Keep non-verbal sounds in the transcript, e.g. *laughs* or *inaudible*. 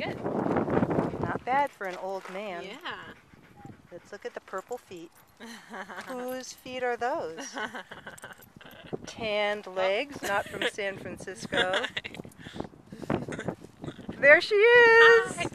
good. Not bad for an old man. Yeah. Let's look at the purple feet. *laughs* Whose feet are those? *laughs* Tanned oh. legs, not from San Francisco. *laughs* There she is!